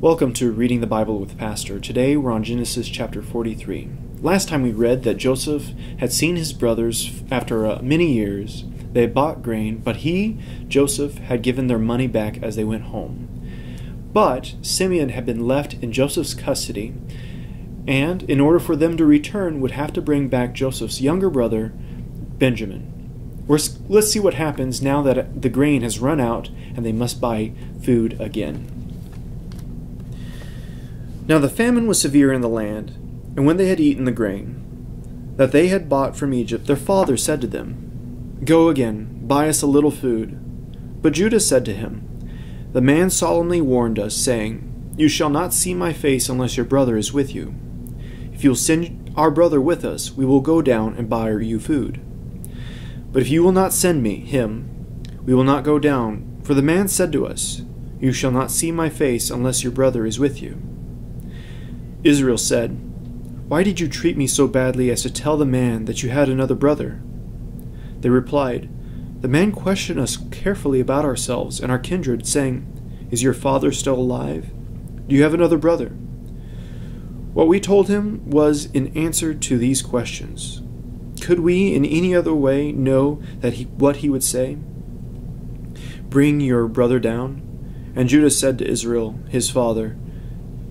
Welcome to Reading the Bible with Pastor. Today we're on Genesis chapter 43. Last time we read that Joseph had seen his brothers after uh, many years. They had bought grain, but he, Joseph, had given their money back as they went home. But Simeon had been left in Joseph's custody, and in order for them to return, would have to bring back Joseph's younger brother, Benjamin. let's see what happens now that the grain has run out and they must buy food again. Now the famine was severe in the land, and when they had eaten the grain that they had bought from Egypt, their father said to them, Go again, buy us a little food. But Judah said to him, The man solemnly warned us, saying, You shall not see my face unless your brother is with you. If you will send our brother with us, we will go down and buy you food. But if you will not send me, him, we will not go down, for the man said to us, You shall not see my face unless your brother is with you. Israel said, Why did you treat me so badly as to tell the man that you had another brother? They replied, The man questioned us carefully about ourselves and our kindred, saying, Is your father still alive? Do you have another brother? What we told him was in answer to these questions. Could we in any other way know that he, what he would say? Bring your brother down. And Judah said to Israel, his father,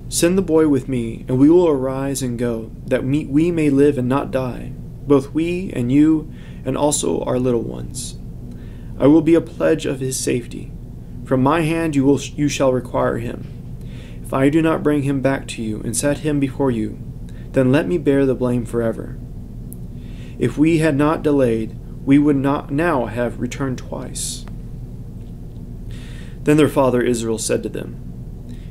Send the boy with me, and we will arise and go, that we may live and not die, both we and you, and also our little ones. I will be a pledge of his safety. From my hand you, will, you shall require him. If I do not bring him back to you and set him before you, then let me bear the blame forever. If we had not delayed, we would not now have returned twice. Then their father Israel said to them,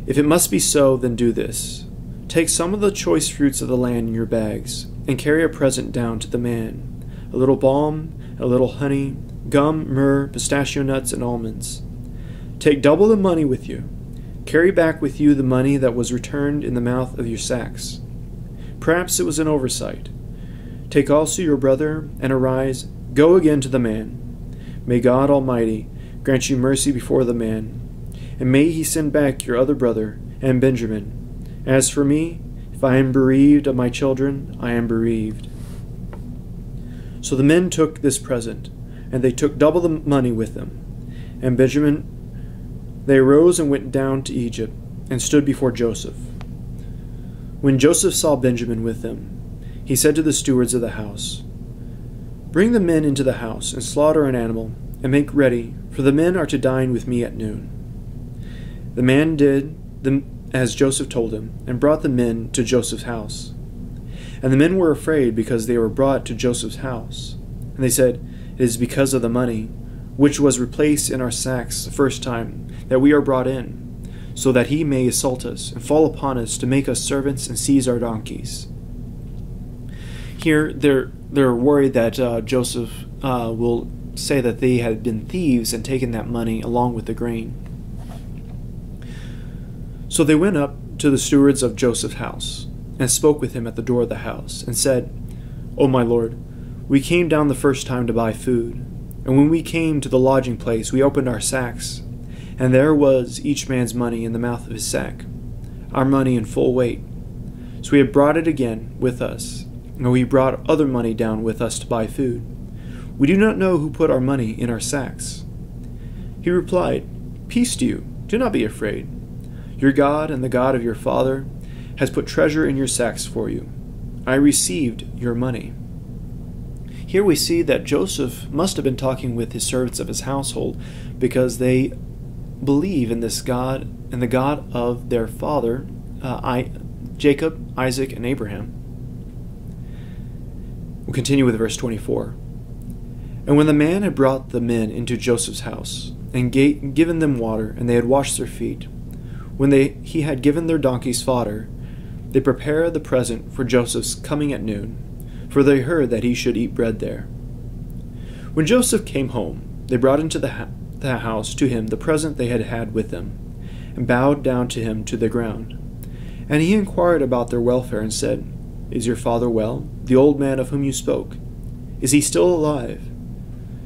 if it must be so, then do this. Take some of the choice fruits of the land in your bags, and carry a present down to the man a little balm, a little honey, gum, myrrh, pistachio nuts, and almonds. Take double the money with you. Carry back with you the money that was returned in the mouth of your sacks. Perhaps it was an oversight. Take also your brother, and arise, go again to the man. May God Almighty grant you mercy before the man and may he send back your other brother, and Benjamin. As for me, if I am bereaved of my children, I am bereaved. So the men took this present, and they took double the money with them. And Benjamin, they arose and went down to Egypt, and stood before Joseph. When Joseph saw Benjamin with them, he said to the stewards of the house, Bring the men into the house, and slaughter an animal, and make ready, for the men are to dine with me at noon. The man did as Joseph told him, and brought the men to Joseph's house. And the men were afraid because they were brought to Joseph's house. And they said, It is because of the money, which was replaced in our sacks the first time, that we are brought in, so that he may assault us and fall upon us to make us servants and seize our donkeys. Here, they're, they're worried that uh, Joseph uh, will say that they had been thieves and taken that money along with the grain. So they went up to the stewards of Joseph's house, and spoke with him at the door of the house, and said, O my lord, we came down the first time to buy food, and when we came to the lodging place, we opened our sacks, and there was each man's money in the mouth of his sack, our money in full weight. So we have brought it again with us, and we brought other money down with us to buy food. We do not know who put our money in our sacks. He replied, Peace to you, do not be afraid. Your God and the God of your father has put treasure in your sacks for you. I received your money. Here we see that Joseph must have been talking with his servants of his household because they believe in this God and the God of their father, uh, I, Jacob, Isaac, and Abraham. We'll continue with verse 24. And when the man had brought the men into Joseph's house, and given them water, and they had washed their feet, when they, he had given their donkeys fodder, they prepared the present for Joseph's coming at noon, for they heard that he should eat bread there. When Joseph came home, they brought into the, ha- the house to him the present they had had with them, and bowed down to him to the ground. And he inquired about their welfare, and said, Is your father well, the old man of whom you spoke? Is he still alive?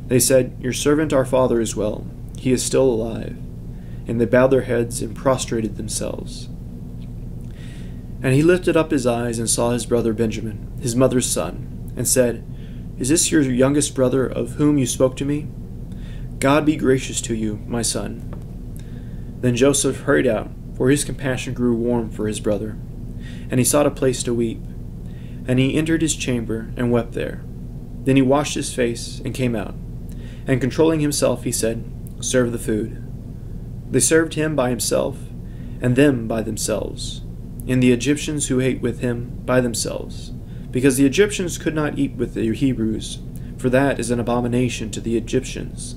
They said, Your servant our father is well. He is still alive and they bowed their heads and prostrated themselves. And he lifted up his eyes and saw his brother Benjamin, his mother's son, and said, Is this your youngest brother of whom you spoke to me? God be gracious to you, my son. Then Joseph hurried out, for his compassion grew warm for his brother, and he sought a place to weep. And he entered his chamber and wept there. Then he washed his face and came out. And controlling himself, he said, Serve the food. They served him by himself, and them by themselves, and the Egyptians who ate with him by themselves, because the Egyptians could not eat with the Hebrews, for that is an abomination to the Egyptians.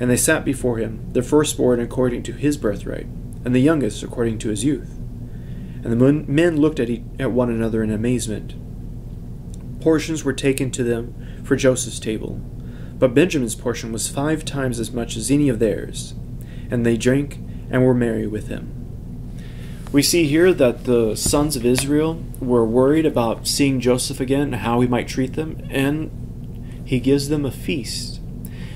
And they sat before him, the firstborn according to his birthright, and the youngest according to his youth. And the men looked at, at one another in amazement. Portions were taken to them for Joseph's table, but Benjamin's portion was five times as much as any of theirs, and they drank and were merry with him. We see here that the sons of Israel were worried about seeing Joseph again and how he might treat them, and he gives them a feast.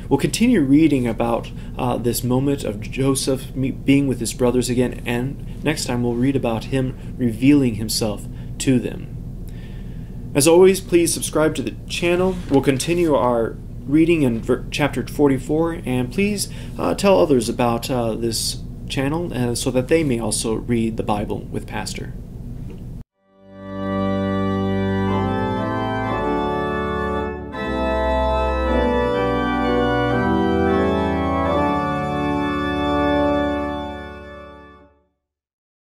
We'll continue reading about uh, this moment of Joseph being with his brothers again, and next time we'll read about him revealing himself to them. As always, please subscribe to the channel. We'll continue our reading in ver- chapter 44, and please uh, tell others about uh, this channel uh, so that they may also read the Bible with Pastor.